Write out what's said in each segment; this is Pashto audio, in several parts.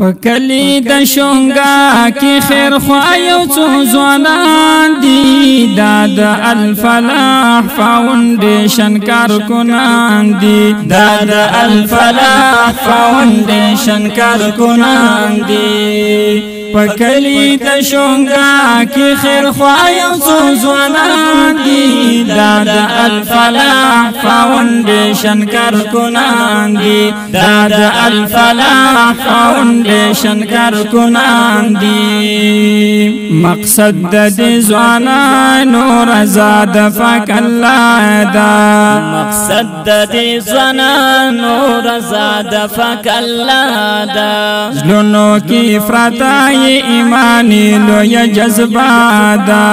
پکلی د شونګا کی خیر خو ایو څو ځوانان دی دا د الفلاح فاونډیشن کار کو نان دی دا د الفلاح فاونډیشن کار کو نان دی پکلی د شونګا کی خیر خوای او زوانان دی دا د الفلاح فاونډیشن کار کونان دی دا د الفلاح فاونډیشن کار کونان دی مقصد د ځوانانو رضا د فک الله دا مقصد د دې زنانو رضا د فک الله دا زلونو کې فرتای ایمانی لوی جذبه دا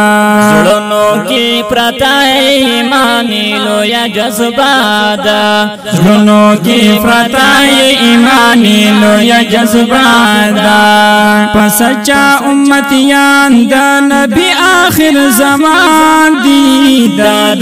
زلونو کې فرتای ایمانی لوی جذبه دا زلونو کې فرتای ایمانی لوی جذبه دا پس چا امتیان د نبی آخر زمان دی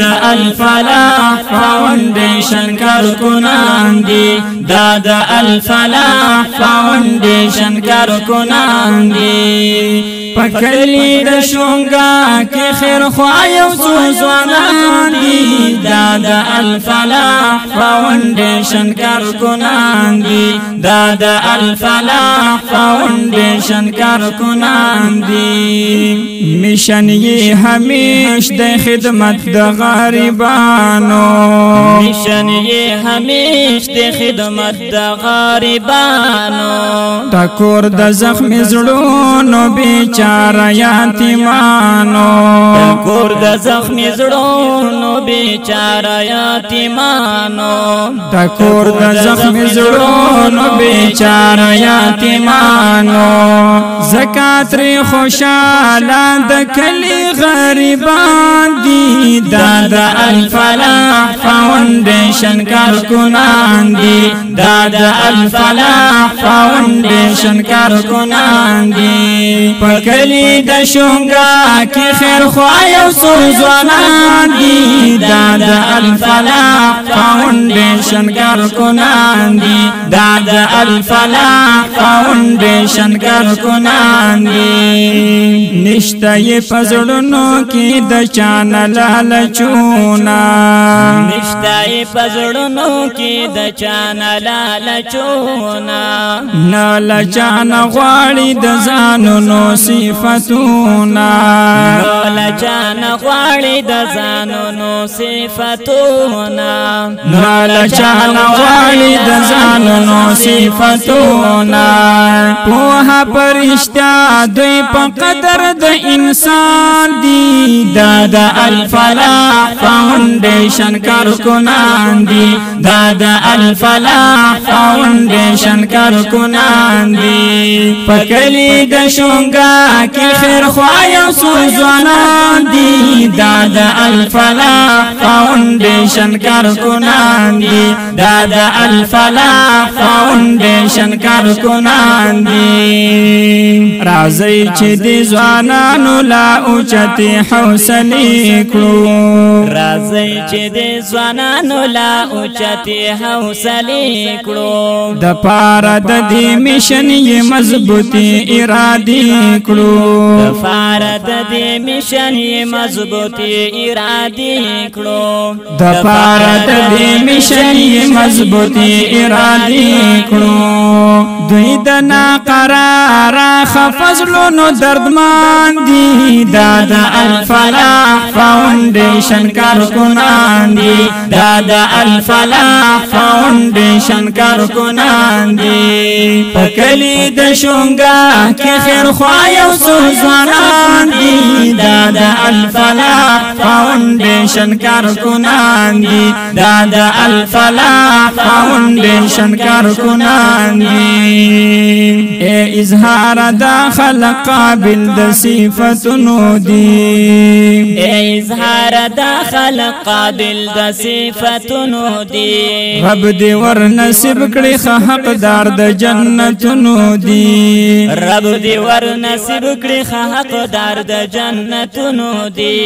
الفلاح فوند فاونډیشن کارکنان دي دا د الفلاح فاونډیشن کارکنان دی پکلی د شونګا کې خیر خوایو سو ځوانان دي دا د الفلاح فاونډیشن کارکنان دي دی د الفلاح فاونډیشن کارکنان دی مشن یې همیش د خدمت د غریبانو میشن جن یې همیش د خدمت د غریبانو ټکور د زخم زړونو بیچاره یتیمانو ټکور د زخم زړونو بیچاره یتیمانو ټکور د زخم زړونو بیچاره یتیمانو زکات ری خوشاله د کلی غریبان دا دا الفلاح فاونڈیشن کارکنان دی دا دا الفلاح فاونڈیشن کارکنان دی پکلی دا شنگا کی خیر خواهی و سوزوانان دی دا دا الفلاح فاونڈیشن کارکنان دی دا دا الفلاح فاونڈیشن کارکنان دی نشته پزړونو کې د چان لالچونا نشته پزړونو کې د چان لالچونا نه لچان غواړي د ځانونو صفاتونا نه لچان غواړي د ځانونو صفاتونا نه لچان غواړي د ځانونو صفاتونا په هغه پرشتہ دوی په قدر د انسان دی دا د الفلاح فاونډیشن کارکنان دی دا د الفلاح فاونډیشن کارکنان دی پکلی د شونګه کې خیر خوایا سوزوانان دی د الفلا فاونډیشن کارکونان دي دا د الفلا فاونډیشن کارکونان دي راځي چې د ځوانانو لا اوچته حوصله کړو راځي چې د ځوانانو لا اوچته حوصله کړو د پاره د دې میشن یې مضبوطی اراده کړو د پاره د دې میشن یې مضبوطی ارادي کړو د پاره د دې مشن مضبوطي ارادي کړو دوی د ناقرار خفزلونو دردمان دي دا د الفلاح فاونډیشن کارکنان دي دا د الفلاح فاونډیشن کارکنان دي په کلی د شونګا کې خیر خوای او سوزوانان دي دا د الفلاح فاونډیشن کارکنان دي دا د الفلاح فاونډیشن کارکنان دي دی اے اظہار دا خلق قابل د نودي دی اے اظہار دا خلق قابل د نودي دی رب دی ور نصیب کړي دار د جنتونو دی رب دی ور نصیب کړي دار د جنتونو دی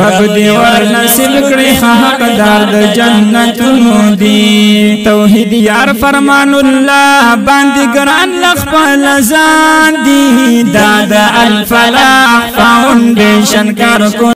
رب دی ور نصیب کړي دار د جنتونو دی توحید یار فرمان الله باندې ګران لخپل ځان دی دادا الفلاح فاونډیشن کار